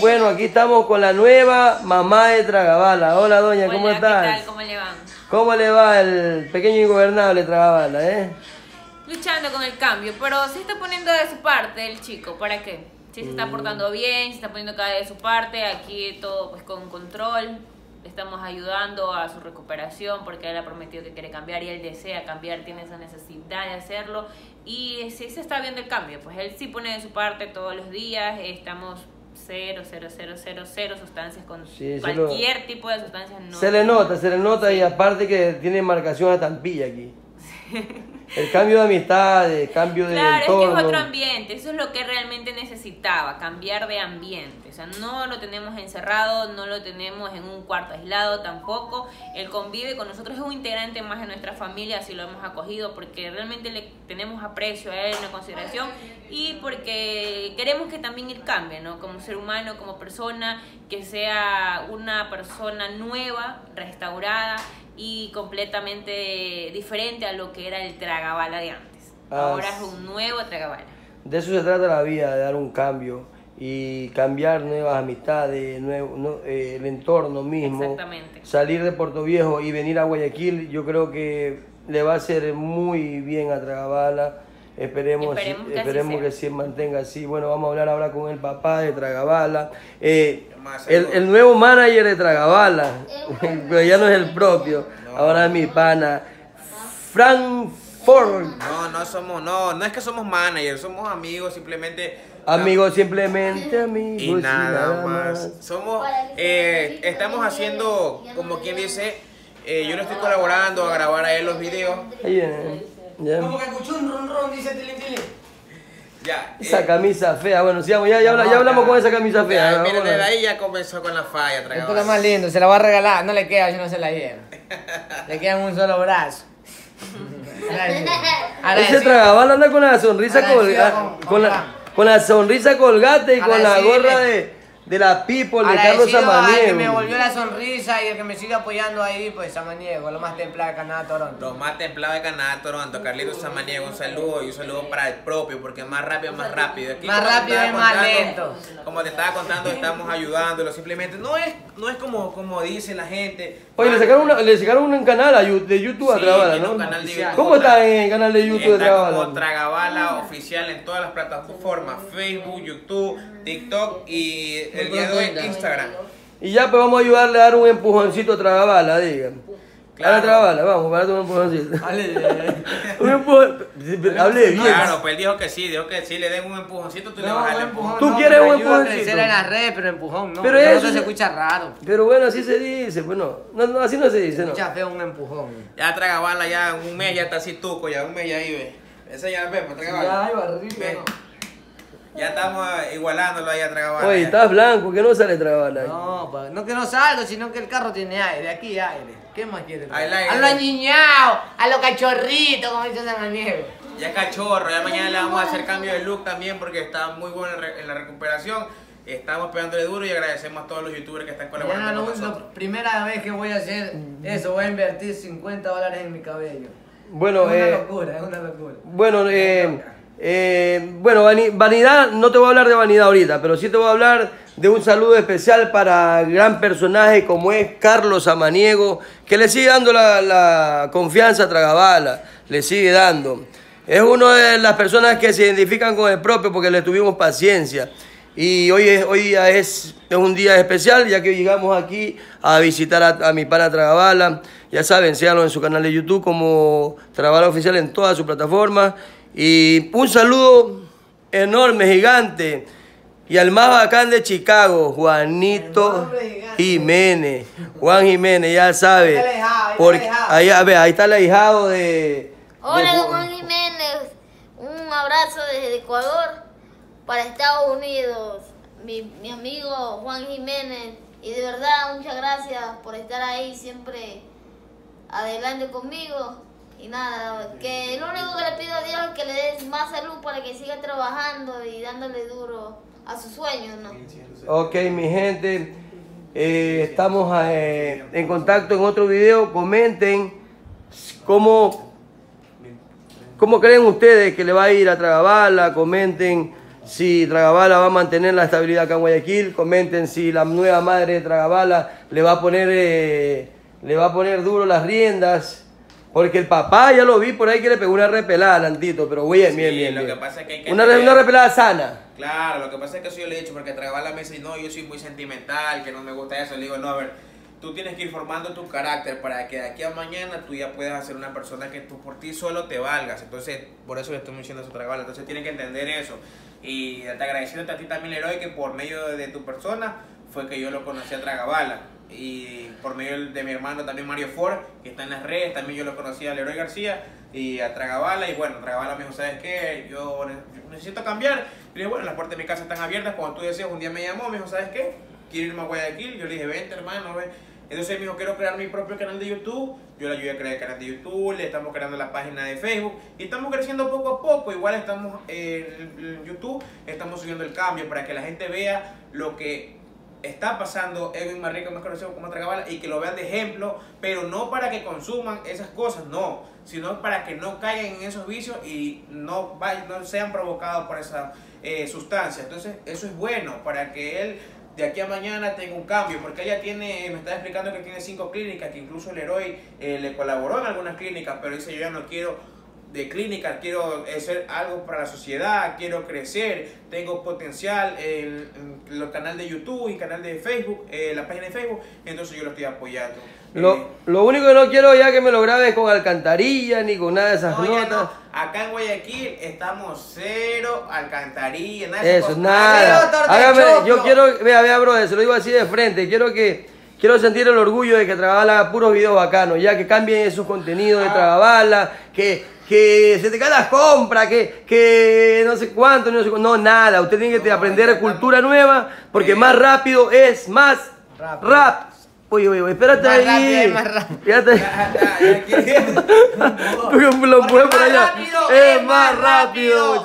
Bueno, aquí estamos con la nueva mamá de Tragabala. Hola, doña, ¿cómo Hola, estás? ¿Qué tal? ¿Cómo le van? ¿Cómo le va el pequeño ingobernable Tragabala, eh? Luchando con el cambio, pero se está poniendo de su parte el chico. ¿Para qué? Sí se está Mm. portando bien, se está poniendo cada vez de su parte. Aquí todo pues con control. Estamos ayudando a su recuperación porque él ha prometido que quiere cambiar y él desea cambiar, tiene esa necesidad de hacerlo. Y sí se está viendo el cambio. Pues él sí pone de su parte todos los días. Estamos cero, cero, cero, cero, cero sustancias con Sí, lo- cualquier tipo de sustancias. No. Se le nota, se le nota y aparte que tiene marcación a tampilla aquí. El cambio de amistad, el cambio de Claro, es que entorno. es otro ambiente, eso es lo que realmente necesitaba, cambiar de ambiente. O sea, no lo tenemos encerrado, no lo tenemos en un cuarto aislado tampoco. Él convive con nosotros, es un integrante más de nuestra familia, así lo hemos acogido, porque realmente le tenemos aprecio a él, una consideración, y porque queremos que también él cambie, ¿no? Como ser humano, como persona, que sea una persona nueva, restaurada y completamente diferente a lo que era el tragabala de antes. Ah, Ahora es un nuevo tragabala. De eso se trata la vida, de dar un cambio y cambiar nuevas amistades, nuevo, no- eh, el entorno mismo. Exactamente. Salir de Puerto Viejo y venir a Guayaquil, yo creo que le va a hacer muy bien a Tragabala. Esperemos, Esperemos que así esperemos sea. que se mantenga así. Bueno, vamos a hablar ahora con el papá de Tragabala. Eh, el, el nuevo manager de Tragabala, pero ya no es el propio, ahora es mi pana. Frank Ford. No, no somos, no, no es que somos managers, somos amigos, simplemente. Amigos, simplemente amigos. Y nada más. Somos, eh, estamos haciendo, como quien dice, eh, yo le estoy colaborando a grabar a él los videos. Ahí viene. Ya. Como que escuchó un ron ron, dice Tilín Tilín. Ya. Esa eh, camisa fea, bueno, sí, ya, ya, habla- ya hablamos con esa camisa fea. ya, ¿no? miren, desde ahí ya comenzó con la falla, Esto es más lindo, se la va a regalar, no le queda si no se la lleva. Le queda en un solo brazo. Ese tragabal anda con la sonrisa colgate, con- con, con la, Fran. con la sonrisa colgate y con la gorra de, de la people de Carlos al que me Samaniego. volvió la sonrisa y el que me sigue apoyando ahí, pues Samaniego, lo más templado de Canadá, Toronto. Los más templados de Canadá, Toronto, Carlitos Samaniego, un saludo y un saludo para el propio, porque más rápido es más rápido. Aquí, Más rápido es más lento. Como te estaba contando, estamos ayudándolo, simplemente no es, no es como, como dice la gente. Oye, le sacaron, una- le sacaron un canal de YouTube a Sí, Tragabala, tiene ¿no? un canal de YouTube. ¿Cómo está en el canal de YouTube de Está como? Tragabala oficial en todas las plataformas, Facebook, YouTube, TikTok y el día de hoy Instagram. Y ya pues vamos a ayudarle a dar un empujoncito a Tragabala, digan. Claro. Claro. Tragabala, vamos, para darte un empujoncito. un. Hable bien. Claro, pues él dijo que sí, dijo que sí, le den un empujoncito, tú le vas a darle empujón. ¿Tú quieres un ayuda a empujoncito? crecer en las redes, pero empujón, no. Pero eso se- se escucha raro. Pero bueno, así se dice, bueno, no, no, así no se dice, ¿no? Escucha feo un empujón. Ya Tragabala ya un mes ya está así tuco, ya un mes ya ahí ve. Ese ya vemos, Tragabala. Ve. Ya estamos igualándolo ahí a Tragabala. Oye, ya. estás blanco, que no sale Tragabala. ahí? No, pa- no que no salgo, sino que el carro tiene aire, aquí aire. ¿Qué más quieres? Al aire. A lo niñao, a lo cachorrito, como dice Samaniego. Ya es cachorro, ya mañana le vamos a hacer cambio de look también porque está muy bueno en la recuperación. Estamos pegándole duro y agradecemos a todos los youtubers que están colaborando con nosotros. primera vez que voy a hacer eso, voy a invertir 50 dólares en mi cabello. Bueno, es una eh, locura, es una locura. bueno, eh, eh, bueno, vani- vanidad, no te voy a hablar de vanidad ahorita, pero sí te voy a hablar de un saludo especial para gran personaje como es Carlos Amaniego, que le sigue dando la, la confianza a Tragabala, le sigue dando. Es una de las personas que se identifican con el propio porque le tuvimos paciencia. Y hoy, es, hoy día es, es un día especial, ya que llegamos aquí a visitar a, a mi pana Tragabala. Ya saben, síganlo en su canal de YouTube como Tragabala Oficial en todas sus plataformas. Y un saludo enorme, gigante. Y al más bacán de Chicago, Juanito. Jiménez. Juan Jiménez, ya sabe. Ahí está el ahijado, ahí está el Porque, ahí, a ver, ahí está el ahijado de... Hola, de Juan Jiménez. Un abrazo desde Ecuador para Estados Unidos. Mi, mi amigo Juan Jiménez. Y de verdad, muchas gracias por estar ahí siempre adelante conmigo. Y nada, que lo único que le pido a Dios es que le des más salud para que siga trabajando y dándole duro a sus sueños, ¿no? Ok, mi gente, eh, estamos eh, en contacto en otro video. Comenten cómo, cómo creen ustedes que le va a ir a Tragabala. Comenten si Tragabala va a mantener la estabilidad acá en Guayaquil. Comenten si la nueva madre de Tragabala le va a poner, eh, le va a poner duro las riendas. Porque el papá ya lo vi por ahí que le pegó una repelada al Antito, pero bien, bien, bien. lo bien. que pasa es que hay que una, entender- una repelada sana. Claro, lo que pasa es que eso yo le he dicho porque Tragabala me dice, no, yo soy muy sentimental, que no me gusta eso. Le digo, no, a ver, tú tienes que ir formando tu carácter para que de aquí a mañana tú ya puedas ser una persona que tú por ti solo te valgas. Entonces, por eso le estoy diciendo eso a Tragabala. Entonces, tienen que entender eso. Y te agradeciendo a ti también, Leroy, que por medio de tu persona fue que yo lo conocí a Tragabala. Y por medio de mi hermano también Mario Ford, que está en las redes, también yo lo conocí a Leroy García y a Tragabala. Y bueno, Tragabala me dijo, ¿sabes qué? Yo ne- yo necesito cambiar. Y le dije, bueno, las puertas de mi casa están abiertas. Cuando tú deseas, un día me llamó, me dijo, ¿sabes qué? Quiero irme a Guayaquil. Yo le dije, vente hermano, ven. Entonces me dijo, quiero crear mi propio canal de YouTube. Yo le ayudé a crear el canal de YouTube, le estamos creando la página de Facebook y estamos creciendo poco a poco. Igual estamos en YouTube, estamos subiendo el cambio para que la gente vea lo que está pasando Edwin Marrica, más conocido como Tragabala, y que lo vean de ejemplo, pero no para que consuman esas cosas, no, sino para que no caigan en esos vicios y no, vayan- no sean provocados por esa eh, sustancia. Entonces, eso es bueno para que él de aquí a mañana tenga un cambio, porque ella tiene, me está explicando que tiene cinco clínicas, que incluso el héroe eh, le colaboró en algunas clínicas, pero dice yo ya no quiero de clínica, quiero hacer algo para la sociedad, quiero crecer, tengo potencial en, en el canal de YouTube y canal de Facebook, eh, la página de Facebook, entonces yo lo estoy apoyando. Eh, Lo, lo único que no quiero ya que me lo grabes con alcantarilla ni con nada de esas no, ya notas. no. Acá en Guayaquil estamos cero alcantarilla, nada de Eso, cosas. nada. Hágame, yo quiero, vea, vea, bro, se lo digo así de frente. Quiero que, quiero sentir el orgullo de que Tragabala puros videos bacanos, ya que cambien esos contenidos de Ah. Tragabala, que, que se te caen las compras, que, que no sé cuánto, no sé cu- no, nada. Usted tiene que No, aprender ya cultura nueva, porque Eh. más rápido es más Rápido. rap. Oye, oye, oye, espérate Más ahí. rápido es más rápido. Fíjate. Lo por más allá. Es más rápido.